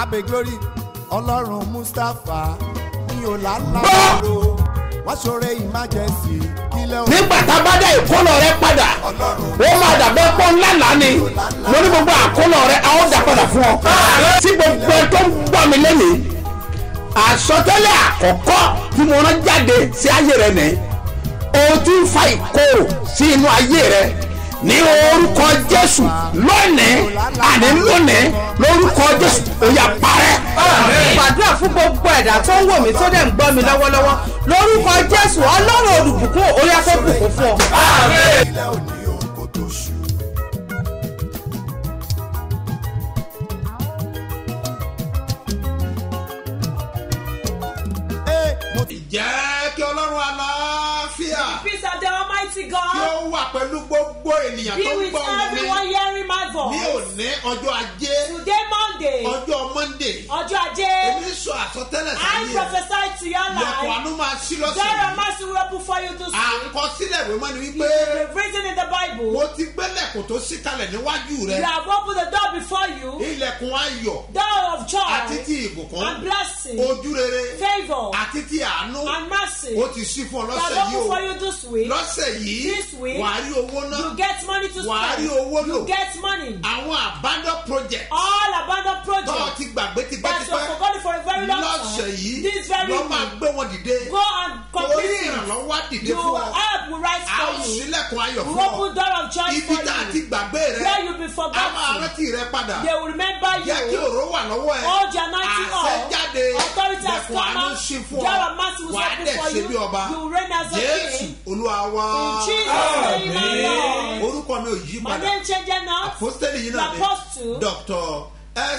abe glory ọlọ́run mustapha. Ní ọ̀làlàbọ̀rọ̀ wọ́n ṣoore emergency kílẹ̀ òun nígbà tá a bá dá ìkólọ rẹ padà ó máa dàbẹ́ pọ́ ńlá lánì mo ní gbogbo àkólọ rẹ a ó dà padà fún ọ. tí gbogbo ẹ tó ń gbọ́ mi lẹ́nìí àsọtẹ́lẹ̀ àkọ́kọ́ tí mo rán jáde sí ayé rẹ nìyí o ń fa ìkorò sí inú ayé rẹ ní orúkọ jésù lónìí àní lónìí lórúkọ jésù ó yá parẹ́. gbàdúrà fún gbogbo ẹ̀dá tó ń wò mí tó dẹ̀ ń gbọ́ mi lọ́wọ́lọ́wọ́ lórúkọ jésù ọlọ́run olùbùkún orí afẹ́bùkún fún ọ. Almighty kí God ó wà pẹ̀lú gbogbo ènìyàn be tó ń with gbọ́ mi everyone hearing my ní voice. òní ọjọ́ ajé. Today Monday, ọjọ́ monday. Ọjọ́ ajé, èmi sọ àsọtẹ́lẹ̀ I sáyé. Ẹ̀ prophesy to your life. àánú máa ṣí lọ́sẹ̀ of mercy will open for you this week. àkọsílẹ̀ ìwé mọ́ ni wípé The reason in the Bible, mo ti gbẹ́lẹ̀kùn tó ṣí kalẹ̀ níwájú rẹ. You have opened the door before you, ilẹ̀kùn ayọ̀. Door of àti joy ti ìbùkún. And blessing, ojú rere. Favor. Àti ti àánú. And mercy. ó ti ṣí fún ọ lọ́sẹ̀ yìí open for o you this week. lọ́sẹ̀ yìí This week, wàá rí owó náà You get money to wàá rí spend. owó lò You get money. àwọn abandon project All abandoned tó projects ti gbàgbé that you have forgotten for a very long lọ́sẹ̀ time. yìí This very lọ́ máa week, gbé wọn dìde go and complete it. ìrànlọ́wọ́ á dìde You fún ọ help will rise a ó for you. sílẹ̀kùn ayọ̀ You fún ọ open door of joy ibi for tá a ti you. gbàgbé rẹ Where you be a máa forgotten. rántí rẹ padà They will remember jẹ́ kí you. òró wà lọ́wọ́ ẹ Hold your anointing àṣẹ up. jáde Authority has come out. will wà á open dẹ̀ for you. You will reign as a jésù king. olúwa wa Lord. orúkọ mi ò yí padà apostoli yìí náà ni dr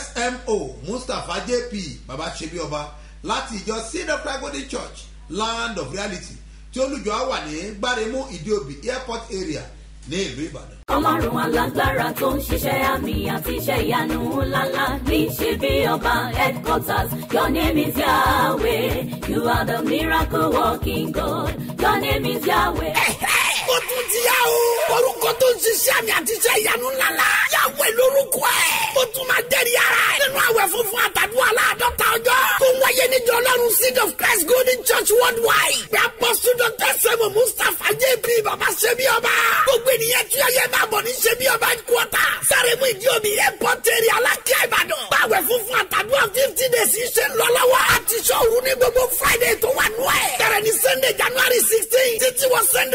smo mustapha jp baba ṣebi ọba láti ìjọ christ golden church land of reality tí olùjọ wà ní gbáremú ìdíòbí airport area ní ìlú ìbàdàn. ọlọ́run alágbára tó ń ṣiṣẹ́ àmì àti iṣẹ́ ìyanu ńláńlá ní ṣe bí ọba headquarters your name is yahweh you are the miracle working god your name is yahweh. Ó yá o. orúkọ tó ń ṣiṣẹ́ àmì àti iṣẹ́ ìyanu ńláńlá. yàwé lórúkọ ẹ̀. ó tún máa jẹ́rìí ara ẹ̀. nínú àwẹ̀ funfun àtàdúrà láàdọ́ta ọjọ́. tó ń wáyé níjọ ọlọ́run seed of christ golden church worldwide. bí apọ́sù dr sẹ́mu mustapha jp baba ṣẹ́bi ọba. gbogbo ènìyàn tí ọyẹ máa bọ̀ ní ṣẹ́bi ọba headquarter. sáré mú ìdí omi airport area alákíá ìbàdàn. báwẹ̀ funfun àtàdúrà fifty days ṣe ń lọ lọ́wọ́. ẹ̀.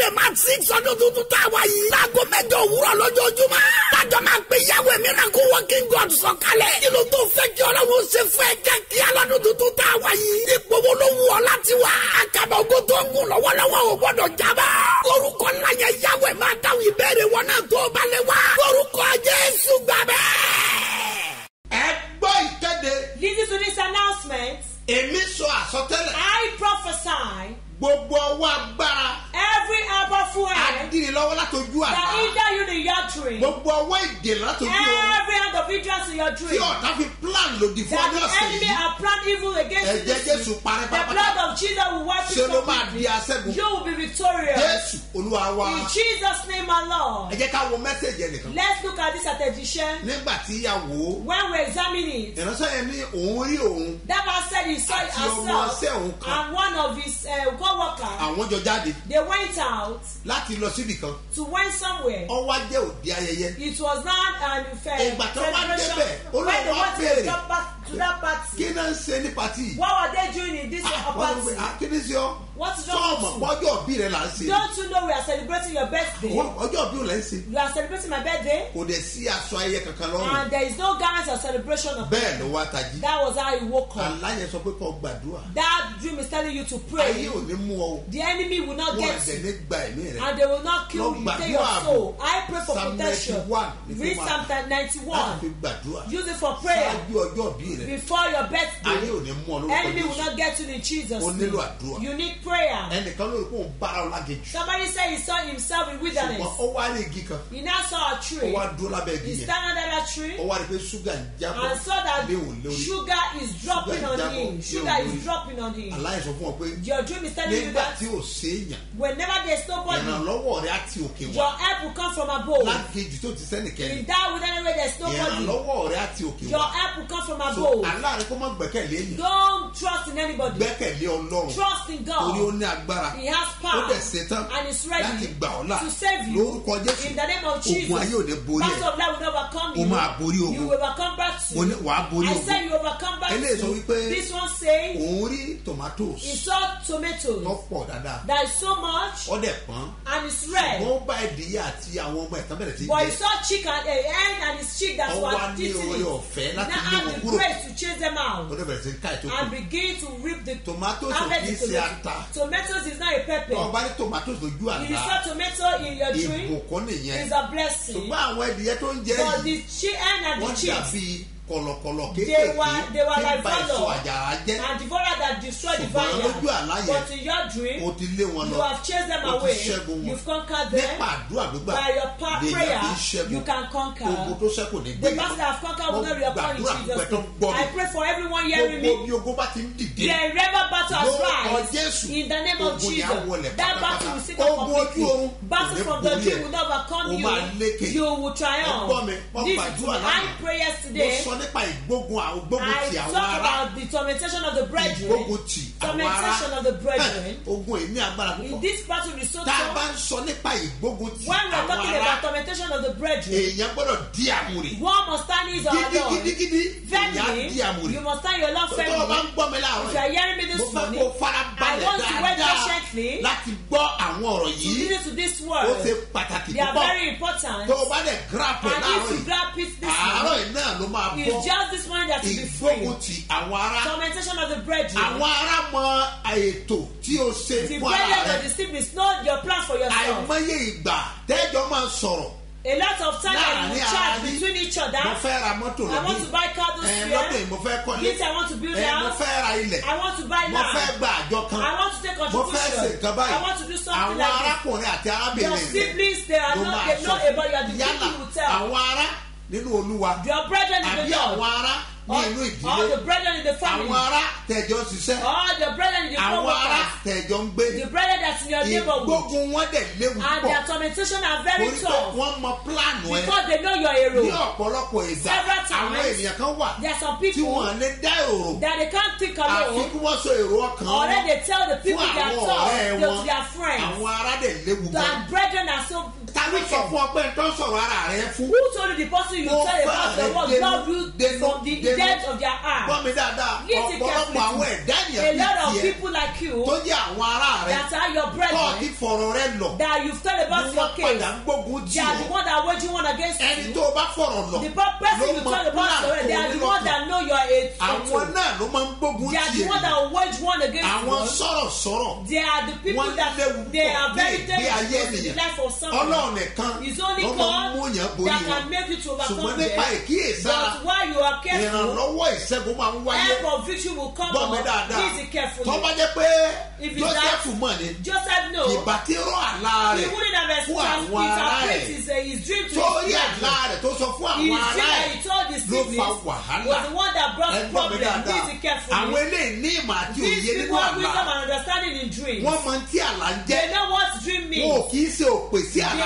Sunday march six ọdún tuntun tá a wá yìí. láago mẹ́jọ òwúrọ̀ lójoojúmọ́. lájọ máa pe mi miracle working god sọ̀kalẹ̀. kí ló tó fẹ́ kí ọlọ́run ṣe fún ẹ jẹ́ kí alọ́dún tuntun tá a wá yìí. ipò wo ló wù ọ́ láti wá. àkàbà ògo tó ń gùn lọ́wọ́lọ́wọ́ ò gbọ́dọ̀ jábọ́. orúkọ ńlá yẹn ẹ̀ máa dáhùn ìbéèrè wọn náà tó balẹ̀ wá. Dream, gbogbo ọwọ́ ìdènà látọjú oorun. Every hand of hindrance in your tí dream, ọ̀tá fi plan lòdì fún that ọjọ́ the ọ̀sẹ̀ enemy yìí have planned evil against you ẹ̀jẹ̀ jésù parẹ́ The blood of Jesus will ṣe it ló máa di completely. aṣẹ́gun You will be victorious. jésù olúwa wa In Jesus' name, my ẹ Lord. jẹ́ ká wo mẹ́sẹ̀gì ẹnìkan Let's look at this àtẹ̀jíṣẹ́. nígbà tí ìyá wò When we examine it, ìránṣẹ́ yẹn ní òun rí òun that man said he saw it Àti ọmọ ọsẹ òun kan. and one of his uh, co-workers. àwọn jọ jáde They went out láti lọ síbì kan to went somewhere. ọwọ́ ajẹ́ òde ayẹyẹ It was not an affair. Ìgbà tó wá débẹ̀, When they béèrè. To that party, kí náà ń ṣe ní yìí what were they doing in this Ah, wọ́n party? ah, kí ni ọ What is wrong sọ́ọ̀mọ̀ with you? ọjọ́ rẹ̀ là ń ṣe Don't you know we are celebrating your birthday? Wọ́n- ọjọ́ òbí rẹ̀ ń ṣe You are celebrating my birthday, kò dẹ̀ sí aṣọ ayẹyẹ kankan lọ́rùn and there is no garment of celebration of bẹ́ẹ̀ ló wá tají That was how he woke up. aláyẹ sọ pé kó gbàdúrà That dream is telling you to ayé pray. ò ní mú ọ The enemy will not wọn get you. ní gba ẹ̀mí rẹ̀ And they will not kill you, take your soul. I pray for protection. 91 ni kó Read Psalm 91. Use it for prayer ṣáájú ọjọ́ òbí rẹ̀ before your ayé birthday. ò ní mú ọ lórúkọ Enemy will not get you in Jesus' O nílò name. àdúrà. You need prayer. ẹnìkan lórí kó ń bára ọ lágejù Somebody said he saw himself in ṣùgbọ́n wilderness. ó wá rí igi kan He now saw a ó tree. wá dúró lábẹ́ igi He yẹn stand under that tree ó wá rí pé ṣúgà ń jábọ̀ and saw that sugar is dropping on him. Sugar is dropping on him. aláìsàn fún ọ pé Your dream is telling you nígbà that tí ò séèyàn whenever there's nobody, ìrànlọ́wọ́ rẹ̀ á ti òkè wá your help will come from above. lágejù tó ti sẹ́nìkẹ́ni In that wilderness where there's nobody, ìrànlọ́wọ́ rẹ̀ á ti òkè your wá help will come from aláàrin kó má gbẹ́kẹ̀lé ènìyàn. don't trust in anybody. gbẹ́kẹ̀lé ọlọ́run. trust in God. torí ó ní agbára. he has power. ó bẹ̀ ṣetán. and is ready. láti gbà ọ́ là. to save you. lórúkọ jésù. in the name of Jesus. ogun ayé ò ní borí ẹ. overcome you. o máa borí ogun. you overcome battle. mo ní wàá borí ogun. I said you overcome battle. eléyìí sọ wípé. this one say. òun rí tomatoes. he saw tomatoes. tó pọ̀ dáadáa. there is so much. ó dẹ̀ pọ́n. and it's red. wọ́n bá ìdíyà àti àwọn ọmọ ẹ̀tàn bẹ̀rẹ̀ sí í jẹ. but he saw chicken eh, and his chick that were teaching ọwọ́ á ní ọ̀fẹ́ láti lé wọn to chase them out. Olú bẹ̀rẹ̀ sí ká ètò kù. And begin to rip the tomatoes harvest the tomato. Tomatoes is not a pepper. Tọ́ ọba ní tomatoes lójú àná. You saw tomato in your tree. Ìbùkún nìyẹn. It's a blessing. Ṣùgbọ́n àwọn ẹ̀dìyẹ tó ń jẹ́ yìí. But the hen and the chick. Wọ́n dàbí kọlọkọlọ kéékèèké tí ba èso àjàrà jẹ. Ṣùgbọ́n lójú àlàyé o ti lé wọn lọ. o ti ṣẹ́gun wọn. Nípa àdúrà gbígbà lèyàn fi ṣẹ́gun. ogun tó ṣẹ́kù ní gbé yàrá for everyone pẹ́ me. gbọ́ mi. Battle bí ogun bá ti ń dìde lórúkọ Jésù ogun yà wọlé pátápátá. ogun ojú oorun kò lè borí ẹ̀. o máa you. You will triumph. wọ́n gbàdúrà lánàá. prayers today nípa ìgbógun àwọn gbógun ti àwọn ará. I talk about the tormentation of the brethren. ìgbógun ti àwọn ará tormentation of the brethren. ogun èmi agbára púpọ̀. in this battle we so talk. tá a bá ń sọ nípa ìgbógun ti àwọn ará. when we talking about tormentation of the brethren. èèyàn gbọ́dọ̀ di àmúre. must stand his or her gidigidigidi èèyàn di àmúre. you must stand your lord firmly. tó bá ń gbọ́ mi láàárọ̀ yìí. mo fẹ́ kó fara balẹ̀ dáadáa. I want to wait patiently. láti gbọ́ àwọn ọ̀rọ̀ yìí. to listen this word. ó ṣe pàtàkì púpọ̀. they are very important. tó o bá dẹ̀ grab it láàárọ̀ yìí. this morning. àárọ̀ yìí náà ló máa bọ́ it's just this one that will be free. ìfowópamọ́ àwọn ará. tormentation of the bread. àwọn ará mọ ètò tí o ṣe fún ara rẹ. the bread of the seed is not your plan for yourself. àìmọye ìgbà tẹ́jọ́ máa sọ̀rọ̀ a lot of time nah, we charge between each other. mo fẹ́ ra mọ́tò lónìí. I want to buy car this year. mọ́tò yìí mo fẹ́ kọ́lé. this I want to build house. mo fẹ́ ra ilẹ̀. I want to buy land. mo fẹ́ gba àjọ kan. I want to take contribution. mo fẹ́ ṣe nǹkan báyìí. I want to do something like this. àwọn arákùnrin àti arábìnrin rẹ. your siblings they are not they know about your degree you will tell. àwọn ará nínú olúwa. your brethren in the àbí àwọn ará ní inú ìdílé. all the brethren in the family. àwọn ará tẹ̀jọ́ ṣiṣẹ́. all the brethren in the family. àwọn ará tẹ̀jọ́ ń gbé. the brethren that's in your neighborhood. ìgbógun wọn dẹ̀ léwu pọ̀. and their tormentation are very tough. orí pé wọ́n mọ plan ẹ. because they know your èrò. ní ọ̀pọ̀lọpọ̀ ìgbà. several àwọn ènìyàn kan wà. some people. tí wọ́n lè dá èrò. that they can't think alone. àfi wọ́n so èrò ọkàn wọn. already tell the people they fún àwọn ọ̀rẹ́ wọn. they are friends. àwọn ará dẹ̀ léwu pọ̀. brethren are so ta sọ fún ọ pé n sọ̀rọ̀ ara rẹ fún. who told you the person you tell about the world love you from the depth of their heart. gbọ́ dáadáa ọ̀pọ̀lọpọ̀ àwọn ẹ̀dá ènìyàn bíi tiẹ̀. a lot of people like you. tó jẹ́ àwọn ará rẹ. that are your brethren. kọ́ fọ̀rọ̀ rẹ lọ. that you tell about your case. wọ́n padà ń gbógun jì ọ́. they are the one that wage one against you. ẹni tó o bá fọ̀rọ̀ lọ. the person you tell about your way they are the one that know your age. àwọn náà ló máa ń gbógun jì ẹ̀. they are the one that wage one against you. àwọn sọ̀rọ̀ sọ̀rọ̀. they are the people that they are very dangerous ọlọ́run nìkan ló máa ń mú yàn borí wọn. ṣùgbọ́n nípa ìkíyèsára ìrànlọ́wọ́ ìṣẹ́gun máa ń wáyé. gbọ́ mi dáadáa. Tó bá jẹ́ pé joseph mọ̀ ni ìbá tí rọ àlá rẹ̀ fún àwọn ará rẹ̀. tó rí àlá rẹ̀ tó sọ fún àwọn ará rẹ̀ ló fa wàhálà. ẹgbọ́n mi dáadáa. Àwọn eléyìí ní ìmọ̀ àti òye nínú àlá. wọ́n mọ tí àlá ń jẹ́. Wọn ò kì í ṣe òpè sí àlá.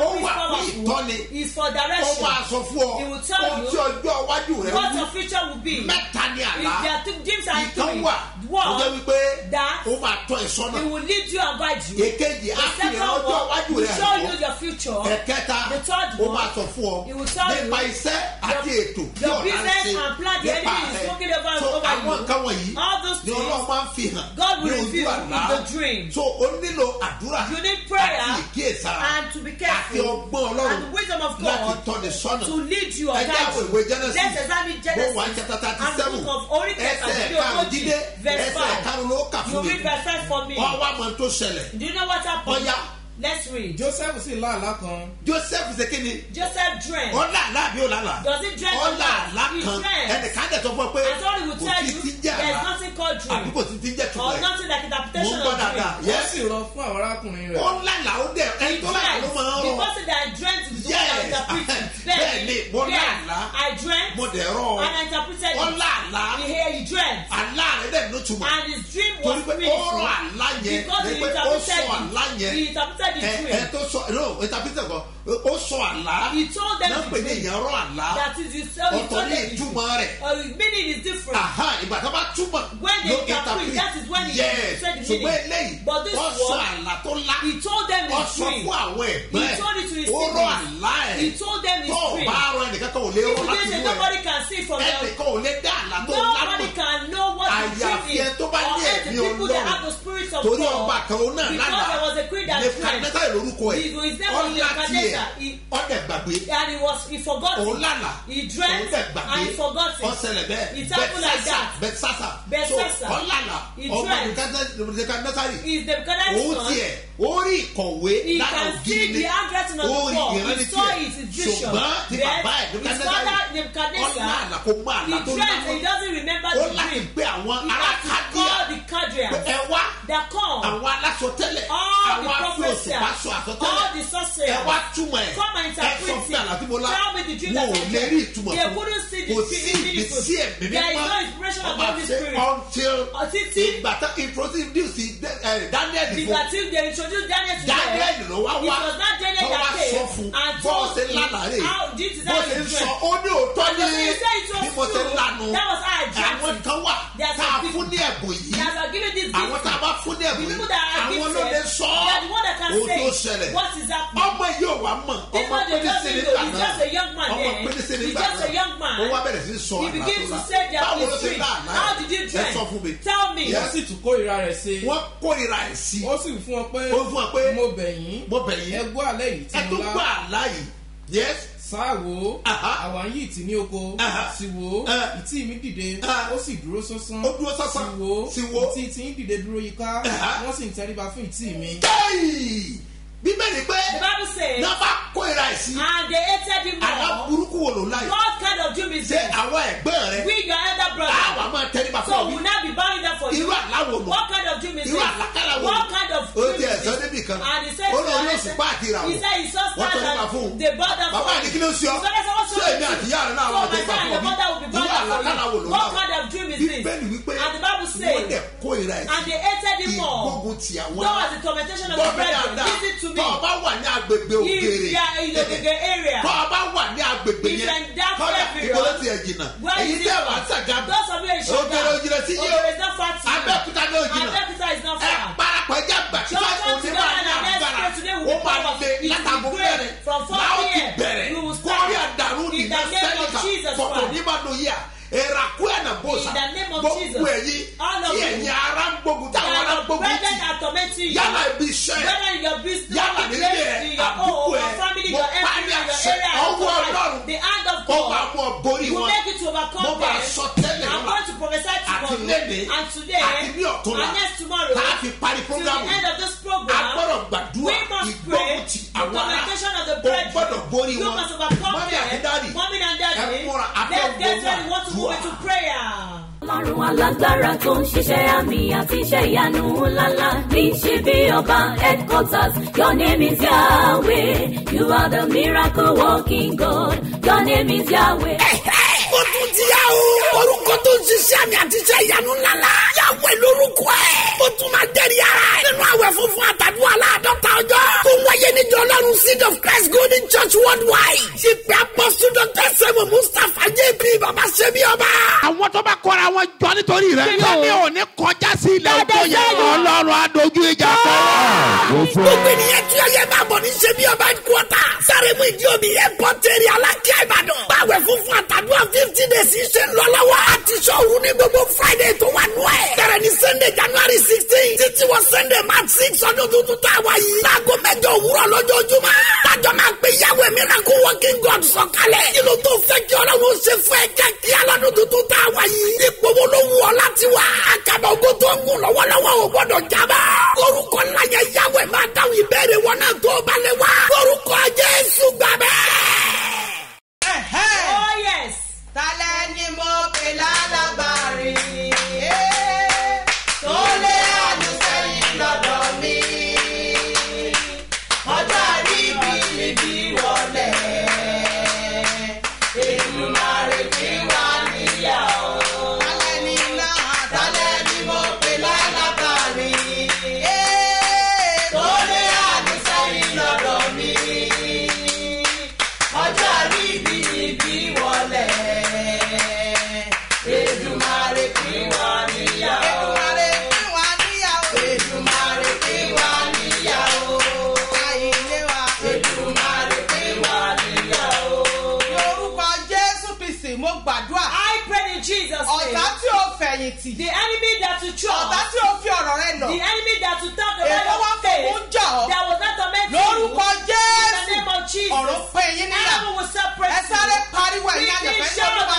ó wà fún ìtọ́ni. Ó máa sọ fún ọ ohun tí ọjọ́ iwájú rẹ wú mẹ́ta ní àlá. Ìtàn wà ó jẹ́ wípé ó máa tọ́ ẹ sọ́nà. èkejì á fi ìran ọjọ́ iwájú rẹ hàn ọ́. ẹ̀kẹta ó máa fún ọ nípa iṣẹ́ àti ètò tí ọ̀la ń ṣe nípa rẹ. so àwọn nǹkan wọ̀nyí ni ọlọ́run máa ń fi hàn ní ojú àlá. so ó nílò àdúrà àti ìkíyèsára àti ọgbọ́n ọlọ́run láti tọ́ ní sọ́nà ẹjẹ́ àwọn ìwé genesis bó wà ní chapter thirty seven ẹsẹ̀ karùndínlé ẹsẹ̀ karùndínlé ó kà fún mi. ọwọ́ àmọ́ tó ṣẹlẹ̀. Ọ̀ya. Let's read. joseph sì lá àlá kan joseph ṣe kí ni Joseph dreamt. ọ̀là àlá àbí ọ̀là àlá Does he dream or not? àlá He kan dreamt. ẹnìkan dẹ̀ sọ fún ọ pé kò tell you ti ń jẹ́ there's àlá nothing called àbí dream kò tí ti ń jẹ́ or túmọ̀ ẹ̀ nothing like interpretation of dream. ó yes sì rọ fún àwọn arákùnrin rẹ̀ ọ̀là àlá ó dẹ̀ ẹni tó láyà ló máa ń rọ person that I dreamt is the one that Yes. interpreted. Bẹ́ẹ̀ni, mo lá àlá. I dreamt mo dẹ̀ rọ and I interpreted it. àlá he dreamt àlá rẹ̀ dẹ̀ ló túmọ̀ and his dream was torí pé ó meaningful rọ àlá yẹn because he ní pé ó sọ àlá interpreted yẹn. it. He interpreted the ẹ ẹ dream. tó sọ no interpreter kan ó sọ àlá. He told them náà pè ní dream. ìyẹn rọ àlá. Ọ̀tọ̀ told ní dream. ìtumọ̀ rẹ̀. Is different. aha ìgbà tó bá túmọ̀ ló interpret, that is when he yes said the ṣùgbọ́n eléyìí But this ó sọ àlá tó lá. He told them ó sọ dream. fún àwọn ẹ̀gbọ́n He ẹ̀. told it to his ó rọ àlá ẹ̀. He told them his tó o dream. bá rọ ẹnìkan kan ò lè rọ láti nobody ẹ̀. ẹnìkan ò lè dá àlá tó dream àyàfi ẹ tó bá ní ẹ̀mí ọlọ́run torí ọba kan òun náà lánàá there was a queen that lè dreamt. kàdínátà lórúkọ ẹ̀. ọ̀là tiẹ̀. ọ̀dẹ̀ gbàgbé. Òun lánàá òun dẹ̀ gbàgbé. ọ̀sẹ̀lẹ̀ bẹ́ẹ̀. That. bẹ́sàsà Belshazzar. ọ̀lànà Is the òun tiẹ̀ ó rí ìkọ̀wé lára ògiri on ó rí ní his vision. ṣùgbọ́n ti bàbá ẹ̀ Nebuchadnezzar, ọ̀lànà kò mọ àlá he tó remember ó láti pé àwọn ará has to kádíà call the pé Cadrians ẹ wá that come. àwọn aláṣọ tẹ́lẹ̀ all àwọn all àsọtẹ́lẹ̀ the ẹ sorcerers wá túmọ̀ ẹ̀. Come and ẹ sọ interpret fún àlá tí mo it lá tell me the dream wọn ò lè rí ìtumọ̀ they fún couldn't see the kò sí ìbísí ẹ̀mí the ọba ṣe until ìgbà tá introduce ẹ Daniel introduce Daniel to Daniel them ló wá wá. Tó wá sọ fún ṣe he ń sọ ó ní òótọ́ ní bí mo ṣe lanu àwọn kan wà tá a fún ní ẹ̀bùn yìí given this gift. àwọn tá a bá fún ní that are àwọn ló lè sọ can ohun tó ṣẹlẹ̀. What is happening. ọmọ yìí ò wá mọ̀. This ọmọ a young man ọmọ a young man. ó wá bẹ̀rẹ̀ sí sọ that báwo ló ṣe àlá How ẹ̀ sọ fún mi. Tell me. wọ́n sì tún kórìíra rẹ̀ sí. Wọ́n kórìíra ẹ̀ sí. Ó sì fún ọ pé ọ mo bẹ̀ yín. ẹ gbọ́ àlẹ́ yìí tí ẹ mo tó yes sáàwó Aha. àwa yìí ìtì ní oko sì Ah. ìtì mi dìde ó sì dúró sánsán Ó dúró sánsán. sì ó. ìtì tí ń dìde dúró yíká wọ́n sì ń tẹríba fún ìtì mi. Bíbélì pé náà bá kórìíra ẹ̀ sí. Àlá burúkú wo ló láyé? What kind of dream is ṣé àwọn ẹ̀gbọ́n rẹ? Brother. máa tẹríba fún you. irú àlá wo nù What kind of dream is irú àlákàlà of ó dream ti ẹ̀sọ́ níbì kan. And he said ó lọ ní oṣù páàkì ìràwọ̀. He said he saw wọ́n tẹríba fún un. bàbá for àdí kí ló ń ṣe ọ́? So that's what ṣé èmi àti ìyá rẹ náà tẹríba son fún and the wo you. ló náà kind of dream is this? bíbélì wípé And the Bible wọ́n says, dẹ̀ kórìíra ẹ̀ and they hated him more. ìgbógun ti àwọn the the brethren. dáadáa Listen to me. tọ́ ọ bá wà ní agbègbè òkèèrè you are in the Ogege area, tọ́ ọ bá wà ní agbègbè yẹn area, ìgbóló ti ẹ̀ jìnnà èyí is tẹ́ it wà from? sàgá òkèèrè òjìnà sí yìí Ogere is not Nígbàdàn yìí à èràkú ẹ̀ nà name of gbogbo of tí ẹ̀yìn ara ń gbógun táwọn That ará ń gbógun you. yálà ibi iṣẹ́. Yálà nílé ẹ̀ àdúgbò ẹ̀ mo pa ní your àṣẹ area, ọwọ́ your ọlọ́run the hand of ó máa God mú ọ borí will wọn make it to overcome mo máa them. sọ tẹ́lẹ̀ I'm lọ́la going to prophesy àti tomorrow lẹ́nìí and today àti ní ọ̀túnla and next tomorrow tá a fi parí till the programu end of this a program. gbọ́dọ̀ gbàdúrà We must pray ìgbógun ti the àwọn ará tormentation of the o brethren. gbọ́dọ̀ borí You wọn must overcome mọ́mí àti them. dáàdì Mommy and ẹ daddy, múra let's get afẹ́gbọ́n ready. We ọlọ́run alágbára tó ń ṣiṣẹ́ àmì àti iṣẹ́ ìyanu ńláńlá ní ṣe bí ọba headquarters your name is yahweh you are the miracle working god your name is yahweh. ó tún ti yá o. orúkọ tó ń ṣiṣẹ́ àmì àti iṣẹ́ ìyanu ńláńlá. sórí rẹ. tó ní òní kọjá sí ilẹ̀ òjò yẹn ọlọ́run adójú ìjà kọ́. gbogbo ènìyàn tí ó máa bọ̀ ní ṣe bí ọba kúọ̀tà. sáré mú ìdí omi ẹ̀kọ́ alákíá ìbàdàn. báwẹ̀ funfun àtàdúrà fifty days ṣe ń lọ lọ́wọ́. a ti sọ òru ní gbogbo friday tó wà nù ẹ̀. bẹ̀rẹ̀ ní sunday january sixteen títí wọ sunday march six ọdún tuntun tá a yìí. láago mẹ́jọ òwúrọ̀ lójoojúmọ́. o gbọ́dọ̀ jábá. ọ̀rọ̀ pé yín níyà. Ẹ sáré pariwo ẹ̀yìn àjẹfẹ́ ní olúwa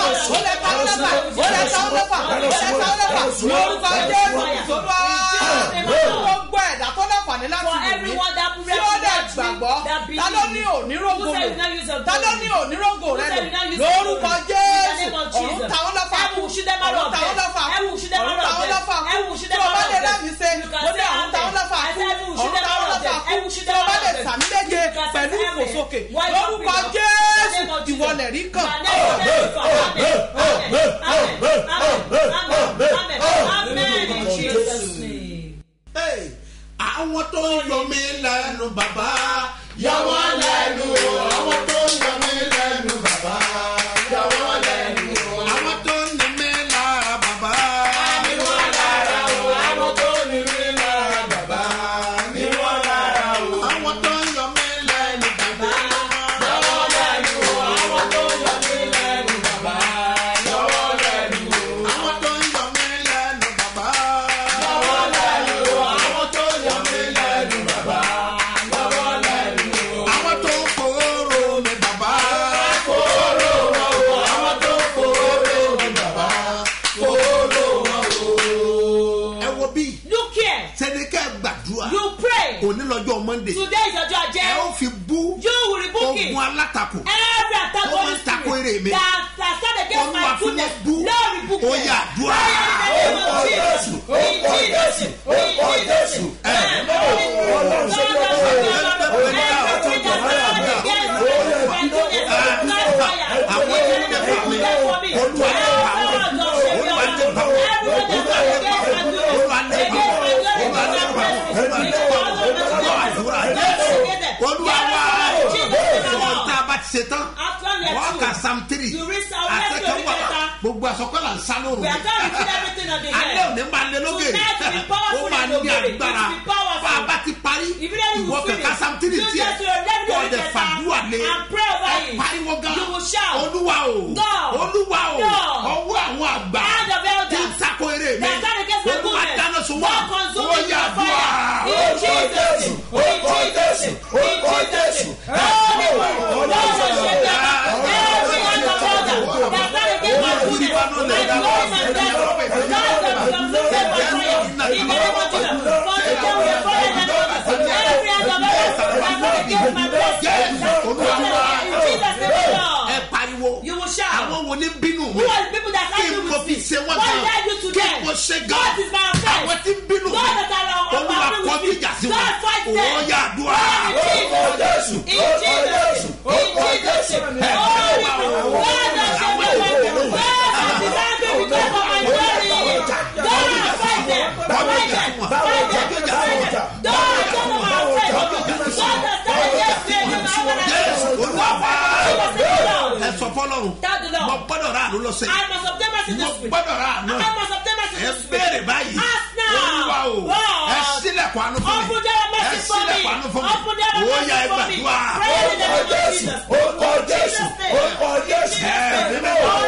death. lọ́fà Heaven will shoot them ọ̀run out of táwọn death. lọ́fà Heaven will shoot tí them o out bá of lè death. lámì ṣe You can mo ní ọ̀run táwọn amen. lọ́fà I said heaven will shoot ọ̀run táwọn out of lọ́fà death. Heaven will shoot tí o bá lè of death. sàmì méje You can say pẹ̀lú amen. ìfòsókè Why you lórúkọ don't jésù In the name of Jesus. Ìwọlẹ̀ rí kàn. Àwọn tó ń yọ mí lẹ́nu bàbá yọ monday Today is ọjọ́ ajé. ẹ ó fi bú You will rebuke it. ogun alátakò Every attack Ó on ń the tako èrè spirit mi. that that stand against Olúwa my goodness, wọ́n bú. Lord rebuke Ó them. yá, àdúrà. Fire in the name of Orúkọ Jesus. Jésù. In Jesus. In Jesus. Ẹ. olúwa wa. Ọ̀tá bá ti ṣe tán wọ́n kà sam tiri àtẹ̀kẹ́ wà. gbogbo àsọkọ́là ń sá lóru. Alẹ́ òní máa lé be ó máa ní agbára. bá a bá ti parí ìwọ kankan samtiri You tiẹ̀. ọ̀dẹ̀ fàdúrà lé. pariwo gan. Olúwa o. Olúwa o. Ọwọ́ àwọn àgbà tí ń sako eré mi. Olúwa dáná sun God wọn consume ó me yà with dùà fire. In Jesus' name. In Jesus' name. In Jesus' name. Holy Ghost. Lord, I shake them up. Every hand of elder that stand against my goodness, my glory, my blessing. God, that consume them by fire. In the name of Jesus. For today we are falling in love. Every hand of elder name, Lord. ẹ pariwo àwọn wo ni bínú mi kí n with fi ṣe wọn to kí n mo ṣe gan àwọn tí ń bínú mi olúwa kọjú me. ìjà sí wọn ó yà dùà In Jesus' name. In Jesus' name. In Jesus' name. Holy Ghost. God that shall be like them. God that is fọlọ́run. Mo gbọ́dọ̀ rà àánú lọ́sẹ̀ mo gbọ́dọ̀ rà àánú ẹ béèrè báyìí. Olúwa o. Ẹ sílẹ̀kùn àánú fún mi. Ẹ sílẹ̀kùn àánú fún mi. Ó yà ẹ gbàdúrà. The name of Jesus. orúkọ jésù. orúkọ jésù. Ẹ mímọ́ me.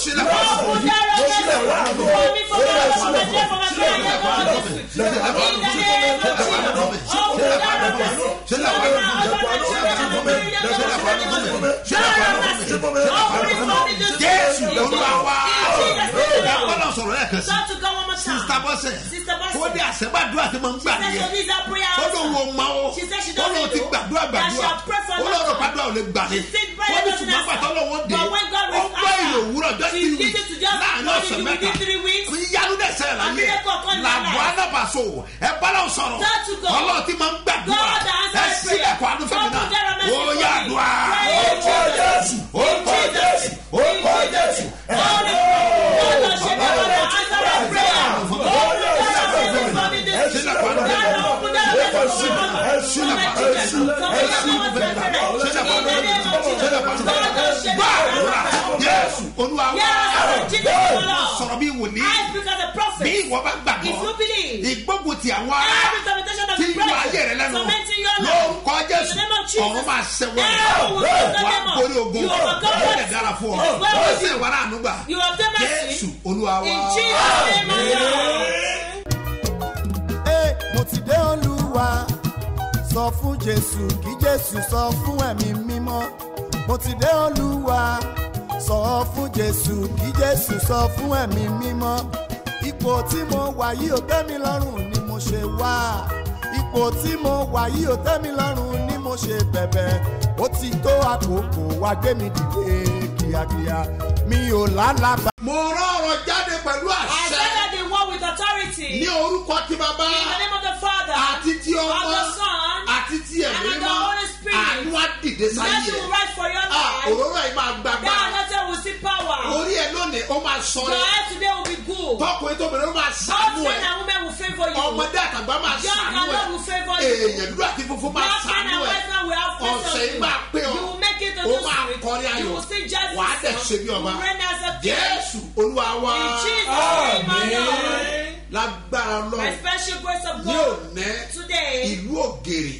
sílẹ̀kùn àánú fún Open mi. door of God. In the name of of God save me. Door of. Open it for me this week. jésù ẹ Lord. gbọ́dọ̀ sọ̀rọ̀ lẹ́ẹ̀kan sí sista bọ́sẹ̀ ó dé àṣẹgbàdúrà tí mo ń gbà nìyẹn ó ò answers. mọ o ó lóun ti gbàdúrà gbàdúrà ó lọ́rọ̀ nothing. gbàdúrà ò lè gbà ní ó ní lọ́wọ́ God ọ̀sẹ̀ mẹ́ta weeks. ìyanu dẹ̀ occurred in her làbọ̀ alábàṣọ ẹ ò sọ̀rọ̀. Tí máa ń gbàdúrà. Ẹ sílẹ̀ Open door of náà. Ó yà Pray in orúkọ jésù. Jésù orúkọ jésù. Holy Spirit, God that shall never answer our prayer. Open door of mercy for me this week. God, open door of mercy for my husband, for my children, for my mama, for my parents. In the name of Jesus. God that shall gbà never àdúrà answer. jésù olúwa Yes, Jesus. Sọ̀rọ̀ bí wòlíì I speak as a prophet. bí ìwọ bá If you gbàgbọ́ believe, ìgbógun ti àwọn ará every temptation of the ń yọ ayé rẹ lẹ́nu tormenting your life, lórúkọ jésù in the name of Jesus, ọ̀run máa ṣẹ́wọ́ Hell will rẹ̀ not wà them up. borí ogun You overcome ó it. lè dára fún ọ ó sì you. wàrà ànúgbà You obtain mercy. jésù olúwa wá. In Jesus' name, my Lord. Ee, mo ti dé olúwa sọ fún jésù kí jésù sọ fún ẹ̀mí mímọ́ mo ti dé olúwa sọ fún jésù kí jésù sọ fún ẹ̀mí mímọ́. Ipò tí mo wà yìí ò tẹ́ mi lọ́rùn ni mo ṣe wá. Ipò tí mo wà yìí ò tẹ́ mi lọ́rùn ni mo ṣe bẹ̀bẹ̀. Ó ti tó àkókò wá gbé mi dìde kíákíá. Mi ò lálàbà. mo rán ọ̀rọ̀ ó máa sọ Your ẹ̀ head today will be good. tọkùnrin tóbìnrin ó máa sànú men ẹ̀ and women will favor you. ọmọdé àtàgbà máa sànú and old will favor you. èèyàn dúdú àti funfun máa Black man sànú and ẹ̀ white man will have ọ̀sẹ̀ on yìí you. máa pé ọ You will make it to ó this máa week. kọrin ayọ̀ You will sing jazz wàá dẹ̀ ṣe bí You ọba will reign as a king. jésù olúwa wá In Jesus' name, my Lord. Lágbára By ọlọ́run special grace of God, today, ìlú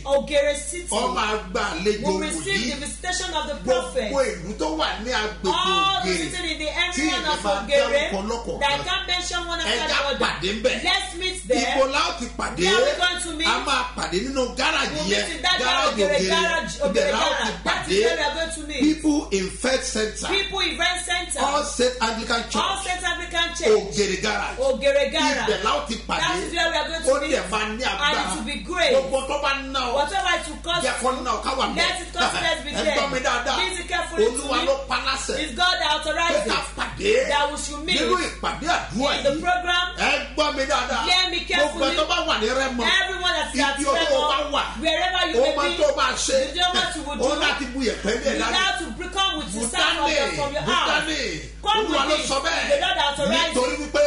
ògèrè City ọmọ àgbà àlejò will receive wòlíì the visitation of the prophet. gbogbo ìlú tó wà ní agbègbè All ògèrè in the tí area of máa Ogere dárúkọ lọ́kọ̀ọ̀kan. that I can't mention one after ẹja the pàdé ń bẹ̀ Let's meet ibo there. la ó ti pàdé Where are we going to meet? a máa pàdé nínú gáràjì We'll meet in that gáràjì ògèrè garage, la ó ti garage. That is where we are going to meet. people in faith center People Event Center. all state anglican All church Saints African Church. ògèrè garage Ogere Gara. ibẹ̀ la ti pàdé That is where we are going to meet. dẹ̀ máa ní And it will be great. gbogbo tó bá ná ọ Whatever it will cost, kó ná ọ káwà mọ́ let it cost us be ẹ there. gbọ́ mi dáadáa Listen carefully to olúwa ló pa láṣẹ It's God that pé ká pàdé That we should meet nínú ìpàdé àdúrà in the program. ẹ gbọ́ mi dáadáa Hear me be careful. gbogbo ẹ̀tọ́ bá wà ní rẹ́mọ. everyone ibi olówó bá wà. wherever you may be. o máa tó máa ṣe. you don't want to do. o bu yẹ̀pẹ̀ ní ẹ̀ lára. you have to bring with the sound of your from your house. butane butane olúwa ló sọ bẹ́ẹ̀. the lord authorize you. nítorí wípé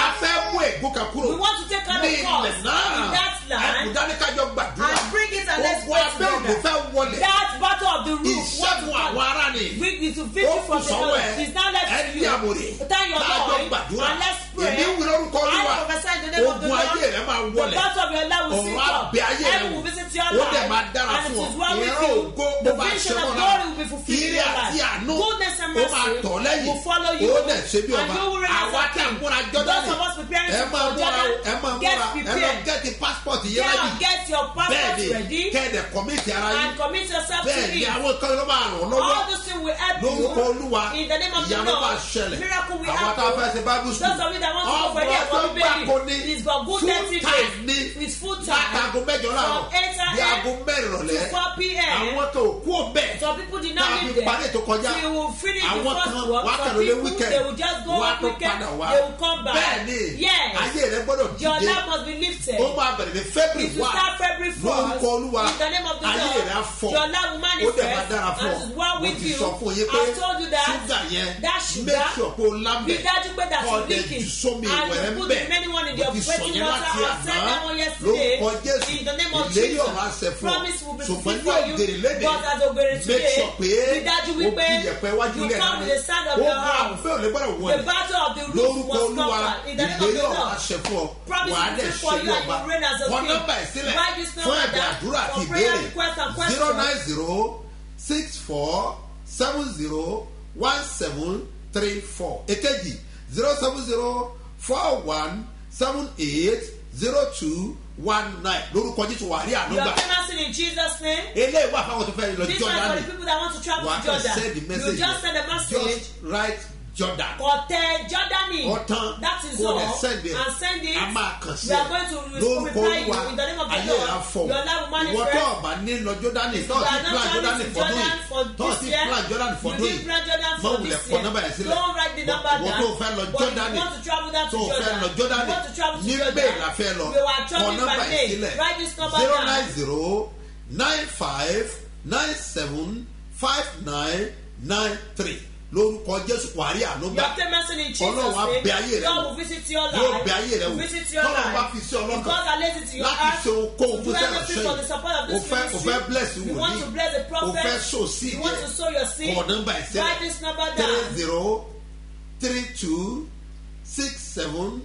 a fẹ́ mú ègún kan kúrò. we want to take out the ní ilẹ̀ náà in that land. kájọ gbàdúrà. and bring it and let's pray wọlé. that battle of the roof. ìṣẹ́gun àwọn ará ni. we need to victory from the lord. it's now let's you. ẹni àmúre. your lord. kájọ gbàdúrà. and let's pray ogun ayé rẹ máa wọlẹ̀ ọ̀run abẹ ayé rẹ wò. ó dẹ̀ máa dára fún ọ. ìran ògo ó máa ṣe mọ́ra. ìrẹ́ àti àánú ó máa tọ̀ lẹ́yìn. ó dẹ̀ ṣe bí ọba. àwa tẹ̀ ń múra jọ́dá ni ẹ máa múra ẹ máa múra. Ẹ lọ gẹ́tì passport yẹn ready bẹ́ẹ̀ ni kẹ́ẹ̀dẹ̀ kọ́mìtì ara yín. Bẹ́ẹ̀ ni àwọn kan ló máa ràn lọ́wọ́. Lórúkọ olúwa ìyanu máa ṣẹlẹ̀. Àwọn tá a fẹ́ ṣe bible school ọ̀pọ̀ tó gbà kó ní is for good thirty days. with full time. from eight am to four pm àwọn tó kú ọbẹ̀ some people did not leave there. they will finish the first work. some people they will just go work weekend. they will come back. Yes. your life must be lifted. If you start February first in the name of the Lord your life will manifest. and one with you. I told you that. that sugar be dájú pé that's leaking and you put the many one in your ti sọ yẹn láti àná ló kọ jésù ìlérí ọ̀rọ̀ àṣẹ fún ọ. ṣùgbọ́n ní ògèrè lédè make sure pé o kí yẹpẹ wájú rẹ. náà o kọ àwọn fẹ́ òní gbọ́dọ̀ wọ̀ ẹ́. lórúkọ olúwa ìlérí ọ̀rọ̀ àṣẹ fún ọ. Wà dẹ̀ ṣe ọba. wọn nọmba ẹ̀ sílẹ̀ fún ẹ̀bùn àdúrà àti ìbéèrè. zero nine zero six four seven zero one seven three four. Èkejì zero seven zero four one seven eight zero two one nine lórúkọ jésù wà rí ànúgbà. your famous in jesus name. eléyìí wà fáwọn tó fẹ́ lọ jọ́dá ni. this one for the people that want to travel to jordan. wà á send the message. you just send the message. just write Jordan. Ọ̀tẹ̀ Jọ́dánì. Ọ̀tán. That is all. Kò send it. And send it. Máa kàn sí. We are going to reply you in the name of the Lord. Ayé rà fọ̀. Your love manifest. Ìwọ tó ọ̀bà ní lọ Jọ́dánì. Tọ́ọ̀ ti plan Jordani for yìí. Tọ́ọ̀ ti plan Jordani for this year. Mọ̀wulẹ̀ fọ nọ́mbà yẹn sílẹ̀. Don't write the number down. Wọ́n tó fẹ́ lọ Jọ́dánì. But you want to travel to Jordan. Tó fẹ́ lọ Jọ́dánì. Ní bẹ́ẹ̀ la fẹ́ lọ. We were traveling by. Write this number down. Zero nine zero nine five nine seven five nine nine three lórúkọ jésù kwari àlógbà ọlọ́run á bẹ ayé rẹ wò. yóò bẹ ayé rẹ wò. Tọ́lá wa fi sí ọlọ́kàn láti ṣe okòwò tó tẹ̀lé sẹ́yìn o fẹ́ o fẹ́ bless wòlíì. o fẹ́ so seed. Yẹ kọ̀ nọ́mbà ẹ̀ sẹ́yìn three zero three two six seven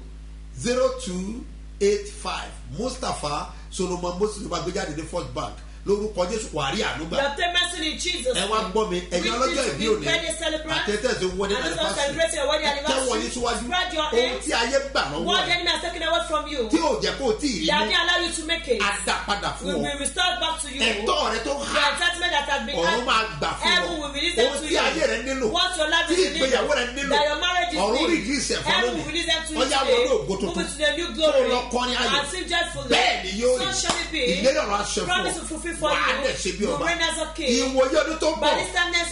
zero two eight five. Mustapha solomon moses ló bá gbé jáde ní first bank lórúkọ jésù kò àrí ànúgbà. your payment sin in jesus. ẹ wá gbọ́ mi ẹ̀yin ọlọ́jọ́ ìbí òní. àtẹ̀tẹ̀ tó wọlé àlùfáàsì tẹ́wọ̀n yín síwájú. Ohun tí ayé gbà lọ́wọ́ ẹ̀ tí ò jẹ́ kó tí ì rí mú. àdàpadà fún ọ. ẹ̀tọ́ rẹ tó há. Ọ̀run máa gbà fún ọ. Ohun tí ayé rẹ nílò. Tí ìgbéyàwó rẹ nílò. Ọ̀run rìdí ìṣẹ̀fọ́ lónìí. ọjà wọlé ògbó tuntun tó lọ kọrin ayọ̀. Bẹ́ẹ̀ ni yóò rí. Ìlérí ọ̀rọ̀ aṣọ fún ọ before you. you reign as a king. ìwòye ọdún tó bọ̀.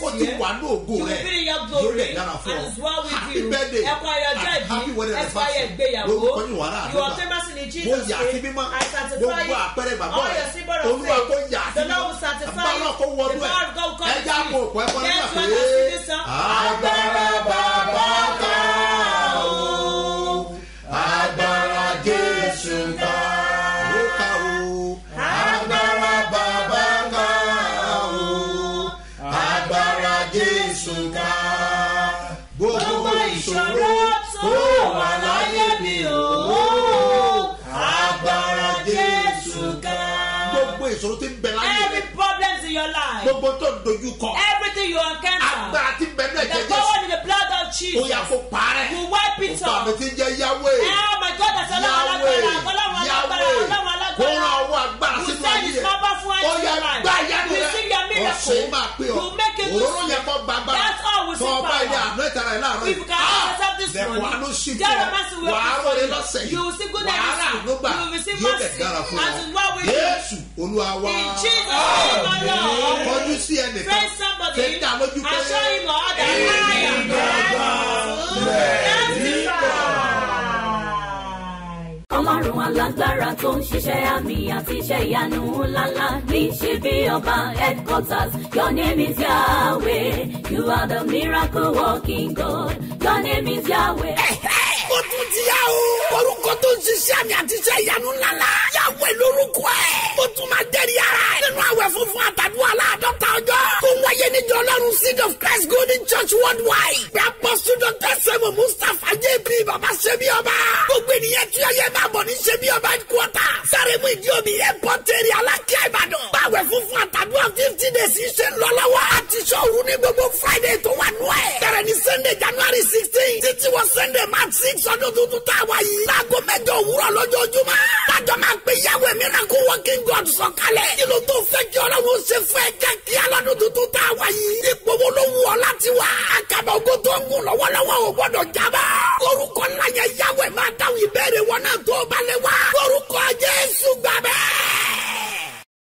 o ti wà ní ògo rẹ̀. yóò dẹ̀ dára fún ọ. happy birthday. ẹ̀kọ́ ayọ̀jọ́ ìbí. ẹ̀kọ́ ayọ̀ ìgbéyàwó. lórúkọ yìí wàrà àdúrà. you are famous in Jesus sí. I satisfy you. gbogbo àpẹẹrẹ bàbá rẹ̀. all your symbol of faith. olúwa kò yà sí mímọ́. the Lord satisfy kò wọnú ẹ̀. the power of God will come to you. ẹja kò. ìṣòro tó wà láyé mi ò agbára Jésù ká. gbogbo ìṣòro tí ń bẹ láyé. every problem in your life. gbogbo tó dojú kọ. everything you encounter. agbára tí bẹ ní ẹ̀jẹ̀ Jésù. the power in the blood of Jesus. ó yà kó parẹ́. you wipe it off. òkà ti jẹ Yahweh. oh my God that's ọlọ́run alágbára ọlọ́run alágbára alágbára. kó ra owó agbára sínú ayé rẹ̀. you yà gbá yánu rẹ̀ miracle you make a mistake that's all we see power if you can accept this morning God of mercy will help for you you will see good news you will receive mercy as in what we do in Jesus name my Lord. Praise somebody. And show him Lord that I am that's the power ọlọ́run alágbára tó ń ṣiṣẹ́ àmì àti iṣẹ́ ìyanu ńláńlá. Ní ṣe bí ọba headquarters your name is Yahweh. You are the miracle working God. Your name is Yahweh. ó tún ti yá o. Orúkọ tó ń ṣiṣẹ́ àmì àti iṣẹ́ ìyanu ńláńlá. Yahweh lórúkọ ẹ̀. Ó tún máa jẹ́rìí ara ẹ̀ nínú àwẹ̀ funfun àtàdúrà láàbẹ̀ láàdọ́ta ọjọ́. tó ń wáyé níjọ ọlọ́run sí worldwide. bí apọ́sù dr sẹ́mu mustapha jp baba ṣẹ́bi ọba. gbogbo ènìyàn tí ó yẹ máa bọ̀ ní ṣẹ́bi ọba sáré mú ìdí omi airport area alákíá ìbàdàn. báwẹ̀ funfun àtàdúrà fifty days ṣe ń lọ lọ́wọ́. a ti sọ̀rọ̀ ní gbogbo friday tó wà nù ẹ̀. bẹ̀rẹ̀ ní sunday january sixteen títí wọ sunday march six ọdún tuntun tá a wá yìí. láago mẹ́jọ òwúrọ̀ lójoojúmọ́. lájọ máa pe yàwó kó working god sọ̀kalẹ̀. kí ló tó fẹ́ kí ọlọ́run ṣe fẹ́ kẹ́kí alọ́dún tuntun tá a wá wa yìí. ipò wo ló wù ọ́ láti wá. akabago tó ń gùn lọ́wọ́lọ́wọ́ ò gbọ́dọ̀ jábá. orúkọ ńlá yẹn máa dáhùn ìbéèrè wọn náà tó balẹ̀ wá. orúkọ Jésù gbàgbẹ́.